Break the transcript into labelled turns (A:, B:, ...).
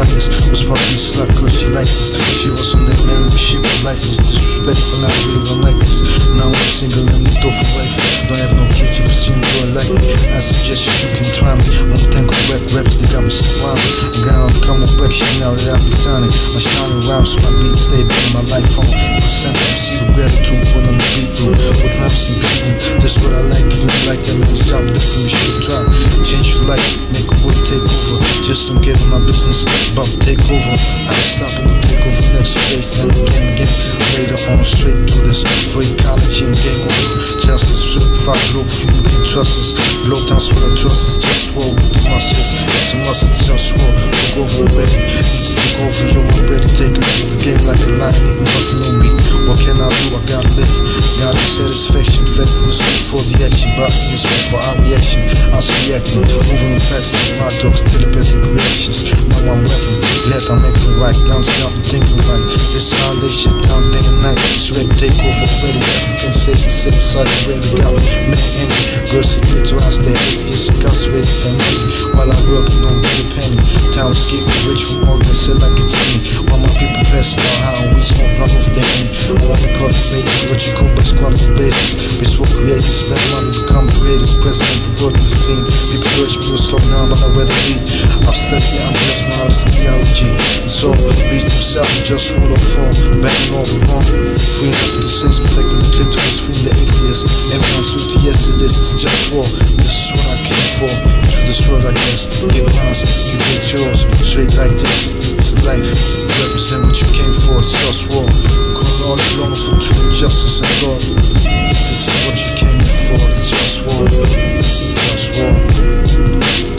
A: Was fucking slut cause she liked this. She was on that marrying shit with life is disrespectful. I really don't like this. Now I'm single and moved off a wife. Don't have no kids if you see me like me. I suggest you can try me. One on rap raps, they got me surrounded. I gotta come with back shit now that I be signing. My shining rhymes, my beats, they been my life on. Percent see the gratitude put on the beat through. With raps and people, that's what I like. If you like that, man, stop. Definitely should try. Change your life, Just don't my business, about to take over. Unstoppable take over next day, stand again, again. Later on, straight to this for ecology and game over. Justice, certified global, if you can trust us. Blow down what I trust is just war with the muscles. A must, just war. Look over already, need to look over you already. Taking over the game like a eating nothing on me. What can I do? I gotta live. Gotta satisfaction, fast in the for the action. But in the for our reaction. I was reacting, moving past my dogs, telepathic reactions. Now I'm rapping, glad I'm making right. Down, stop, thinking right. This how they shit down day and night. Ready, take over already. African states and safe side already. Got man, angry. Girls to get to us, they're atheists, incarcerated by me. While I'm working on a penny. Town escape, rich from all that said like it's me. While my people passing out how we smoke, not off the enemy. I wanna cultivate what you call best quality basis. Bitch, for creators, spend just rule of form. All the wrong. Free African states, protecting the clitoris, freeing the atheists. Everyone's with the yes, it is, it's just war. This is what I came for. To destroy, I guess. Get mine, you get yours. Straight like this. It's life. Represent what you came for, it's just war. Calling all along for true justice and God. This is what you came for, it's just war. Just war.